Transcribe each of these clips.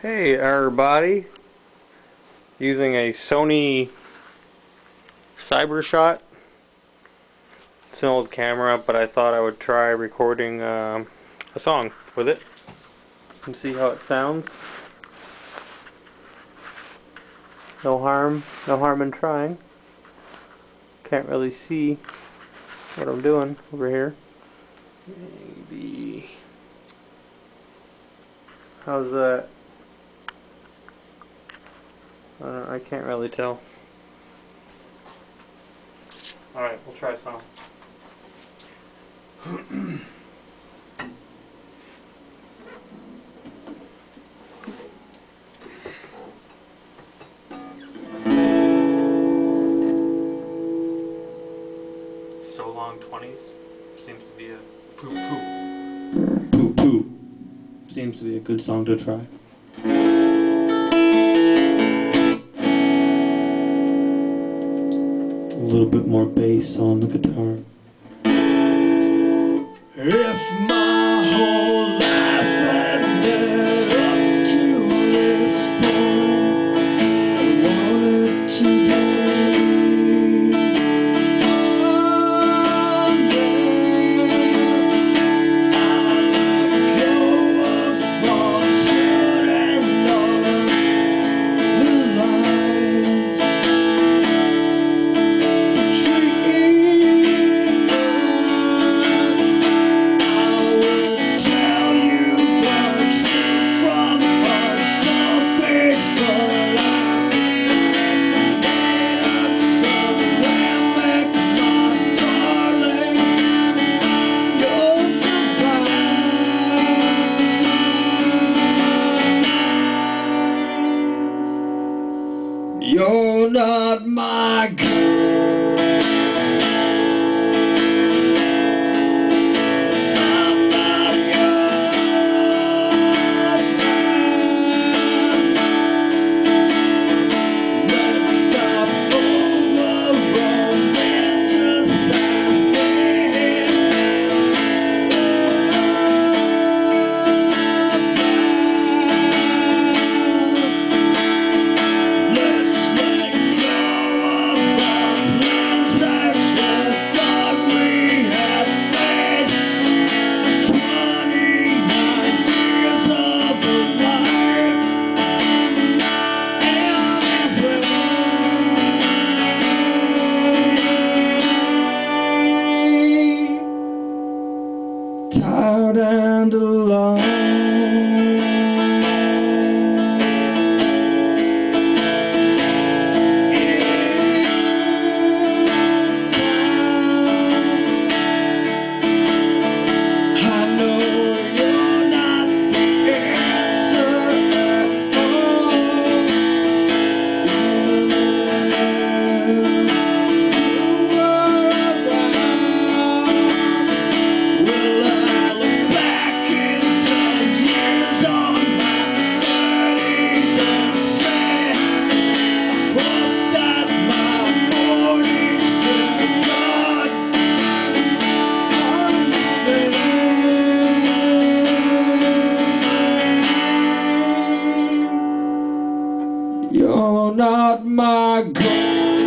Hey everybody, using a Sony CyberShot. It's an old camera, but I thought I would try recording um a song with it and see how it sounds. No harm, no harm in trying. Can't really see what I'm doing over here. Maybe. How's that? Uh, I can't really tell. Alright, we'll try some. So long 20s seems to be a poop poop. Poop poop. Seems to be a good song to try. Little bit more bass on the guitar. If and my girl.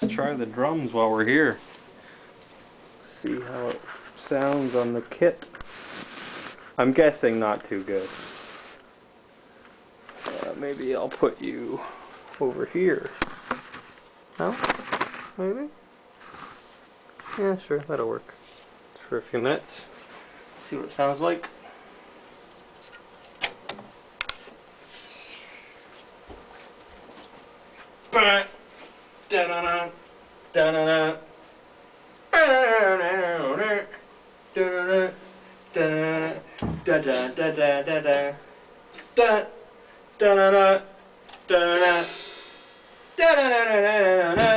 Let's try the drums while we're here. See how it sounds on the kit. I'm guessing not too good. Uh, maybe I'll put you over here. No? Maybe? Yeah, sure, that'll work. For a few minutes. See what it sounds like. Ba- da-da-da, da-da-da. Ba-da-da-da-da, da-da-da, da-da-da, da-da-da-da-da-da. Da- da-da-da, da-da-da. Da-da-da-da-da-da-da.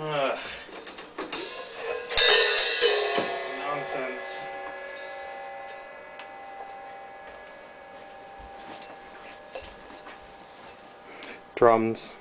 Ugh. Nonsense. Drums.